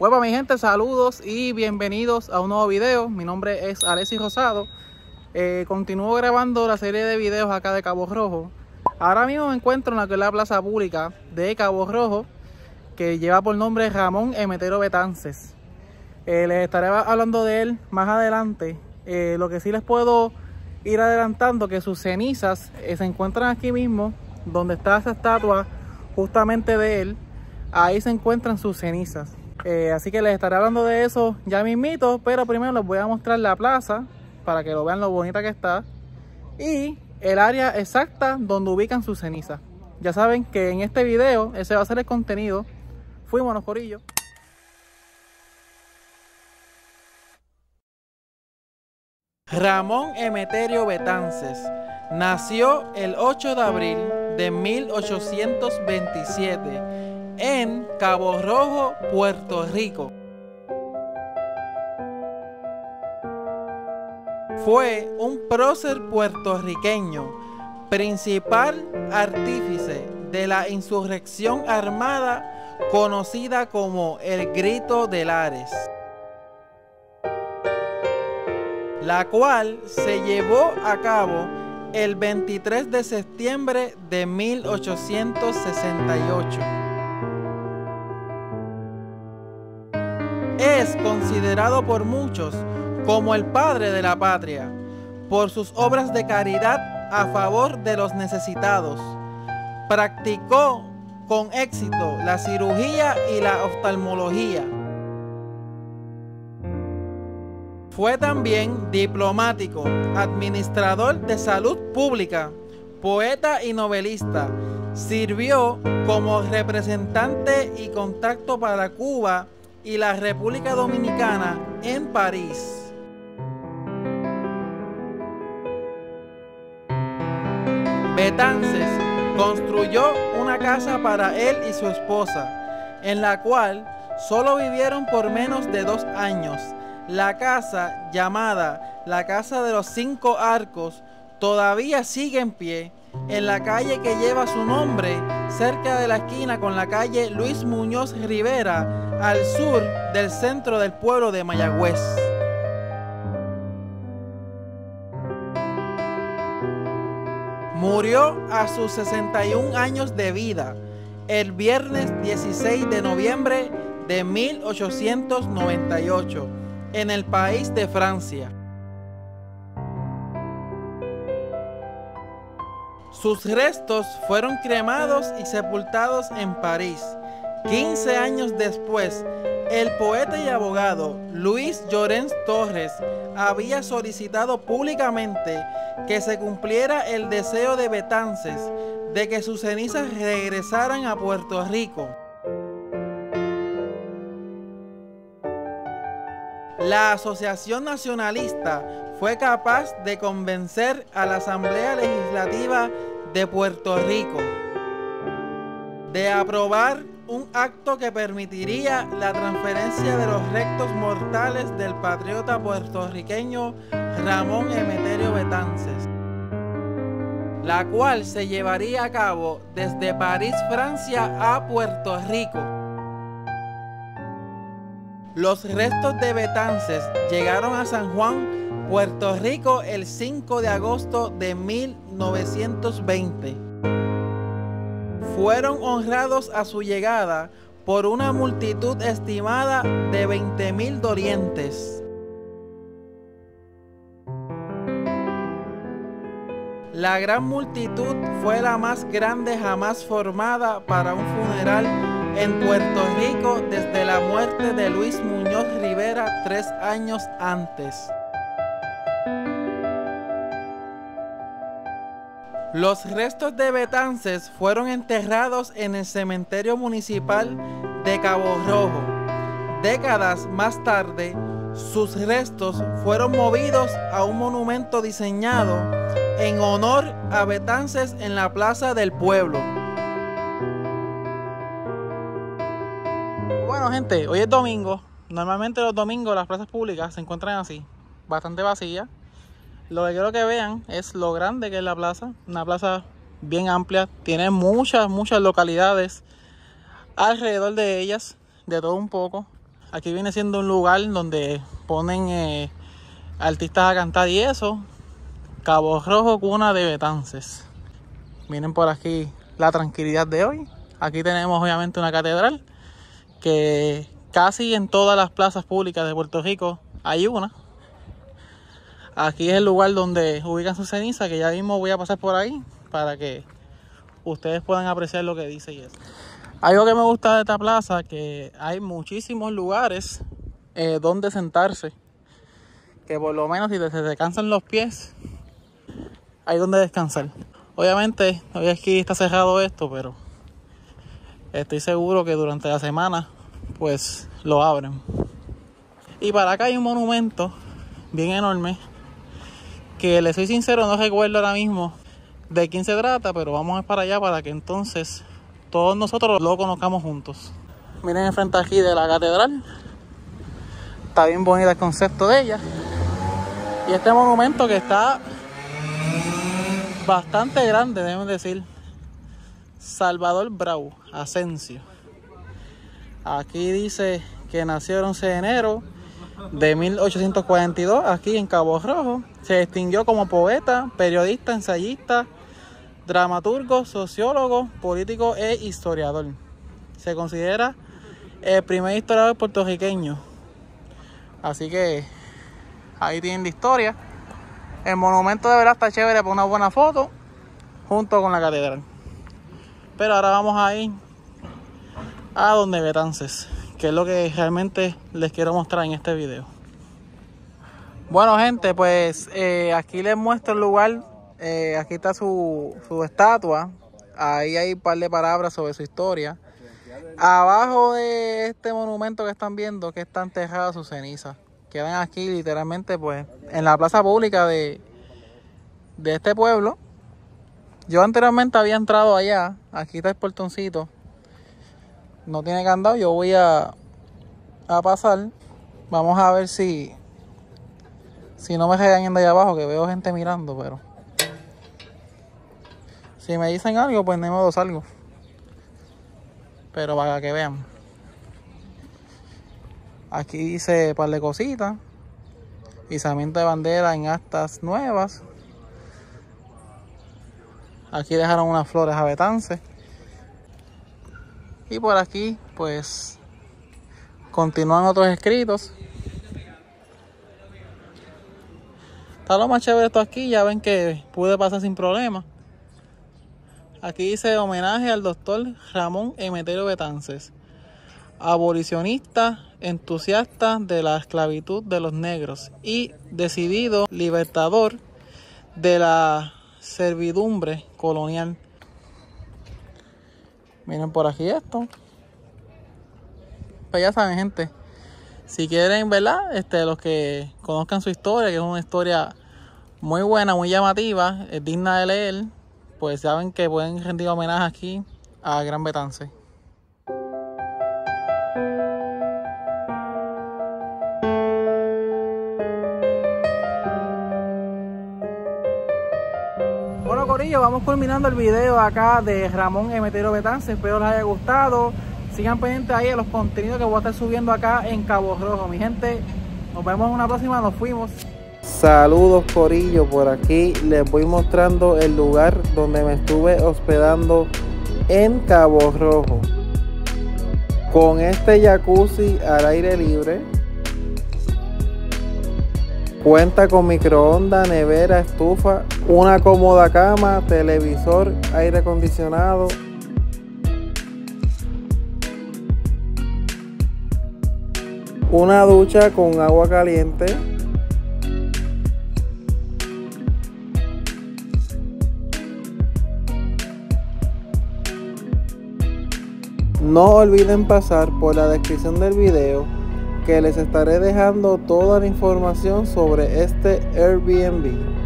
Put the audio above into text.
Pues mi gente, saludos y bienvenidos a un nuevo video. Mi nombre es Alexis Rosado. Eh, continúo grabando la serie de videos acá de Cabo Rojo. Ahora mismo me encuentro en la que la plaza pública de Cabo Rojo, que lleva por nombre Ramón Emetero Betances. Eh, les estaré hablando de él más adelante. Eh, lo que sí les puedo ir adelantando que sus cenizas se encuentran aquí mismo, donde está esa estatua justamente de él. Ahí se encuentran sus cenizas. Eh, así que les estaré hablando de eso ya mismito, pero primero les voy a mostrar la plaza para que lo vean lo bonita que está y el área exacta donde ubican sus cenizas. Ya saben que en este video ese va a ser el contenido. Fuimos, corillo. Ramón Emeterio Betances nació el 8 de abril de 1827 en Cabo Rojo, Puerto Rico. Fue un prócer puertorriqueño, principal artífice de la insurrección armada conocida como el Grito de Lares, la cual se llevó a cabo el 23 de septiembre de 1868. Es considerado por muchos como el padre de la patria por sus obras de caridad a favor de los necesitados. Practicó con éxito la cirugía y la oftalmología. Fue también diplomático, administrador de salud pública, poeta y novelista. Sirvió como representante y contacto para Cuba y la República Dominicana en París. Betances construyó una casa para él y su esposa, en la cual solo vivieron por menos de dos años. La casa, llamada la Casa de los Cinco Arcos, todavía sigue en pie en la calle que lleva su nombre, cerca de la esquina con la calle Luis Muñoz Rivera, al sur del centro del pueblo de Mayagüez. Murió a sus 61 años de vida el viernes 16 de noviembre de 1898 en el país de Francia. Sus restos fueron cremados y sepultados en París 15 años después, el poeta y abogado Luis Llorens Torres había solicitado públicamente que se cumpliera el deseo de Betances de que sus cenizas regresaran a Puerto Rico. La Asociación Nacionalista fue capaz de convencer a la Asamblea Legislativa de Puerto Rico de aprobar un acto que permitiría la transferencia de los rectos mortales del patriota puertorriqueño Ramón Emeterio Betances, la cual se llevaría a cabo desde París, Francia a Puerto Rico. Los restos de Betances llegaron a San Juan, Puerto Rico, el 5 de agosto de 1920 fueron honrados a su llegada por una multitud estimada de 20 mil dolientes. La gran multitud fue la más grande jamás formada para un funeral en Puerto Rico desde la muerte de Luis Muñoz Rivera tres años antes. Los restos de Betances fueron enterrados en el cementerio municipal de Cabo Rojo. Décadas más tarde, sus restos fueron movidos a un monumento diseñado en honor a Betances en la Plaza del Pueblo. Hoy es domingo. Normalmente los domingos las plazas públicas se encuentran así, bastante vacías. Lo que quiero que vean es lo grande que es la plaza. Una plaza bien amplia. Tiene muchas, muchas localidades alrededor de ellas. De todo un poco. aquí viene siendo un lugar donde ponen eh, artistas a cantar y eso. Cabo Rojo, cuna de Betances. Miren por aquí la tranquilidad de hoy. Aquí tenemos obviamente una catedral que casi en todas las plazas públicas de Puerto Rico hay una. Aquí es el lugar donde ubican su ceniza, que ya mismo voy a pasar por ahí para que ustedes puedan apreciar lo que dice y eso. Algo que me gusta de esta plaza, que hay muchísimos lugares eh, donde sentarse. Que por lo menos si se te cansan los pies, hay donde descansar. Obviamente, hoy aquí está cerrado esto, pero estoy seguro que durante la semana, pues lo abren. Y para acá hay un monumento bien enorme, que le soy sincero, no recuerdo ahora mismo de quién se trata, pero vamos para allá para que entonces todos nosotros lo conozcamos juntos. Miren enfrente aquí de la catedral. Está bien bonito el concepto de ella. Y este monumento que está bastante grande, debemos decir. Salvador Brau, Asensio. Aquí dice que nació el 11 de enero de 1842 aquí en Cabo Rojo. Se distinguió como poeta, periodista, ensayista, dramaturgo, sociólogo, político e historiador. Se considera el primer historiador puertorriqueño. Así que ahí tienen la historia. El monumento de verdad está chévere para una buena foto junto con la catedral. Pero ahora vamos a ir a donde Betances, que es lo que realmente les quiero mostrar en este video. Bueno gente, pues eh, aquí les muestro el lugar eh, aquí está su, su estatua. Ahí hay un par de palabras sobre su historia. Abajo de este monumento que están viendo, que está enterrada su ceniza. Quedan aquí literalmente pues en la plaza pública de, de este pueblo. Yo anteriormente había entrado allá. Aquí está el portoncito. No tiene candado. Yo voy a, a pasar. Vamos a ver si si no me regañan de allá abajo, que veo gente mirando, pero si me dicen algo, pues no modo salgo. Pero para que vean. Aquí dice par de cositas. Izamiento de bandera en actas nuevas. Aquí dejaron unas flores a Betance. Y por aquí, pues, continúan otros escritos. Está lo más chévere esto aquí. Ya ven que pude pasar sin problema. Aquí dice homenaje al doctor Ramón Emeterio Betances, abolicionista, entusiasta de la esclavitud de los negros y decidido libertador de la servidumbre colonial. Miren por aquí esto. Pues ya saben, gente. Si quieren, ¿verdad? Este, los que conozcan su historia, que es una historia muy buena, muy llamativa, es digna de leer pues saben que pueden rendir homenaje aquí a Gran Betance. Bueno Corillo, vamos culminando el video acá de Ramón Emetero Betance, espero les haya gustado. Sigan pendientes ahí de los contenidos que voy a estar subiendo acá en Cabo Rojo. Mi gente, nos vemos en una próxima, nos fuimos. Saludos Corillo, por aquí les voy mostrando el lugar donde me estuve hospedando en Cabo Rojo. Con este jacuzzi al aire libre. Cuenta con microondas, nevera, estufa, una cómoda cama, televisor, aire acondicionado. Una ducha con agua caliente. No olviden pasar por la descripción del video que les estaré dejando toda la información sobre este Airbnb.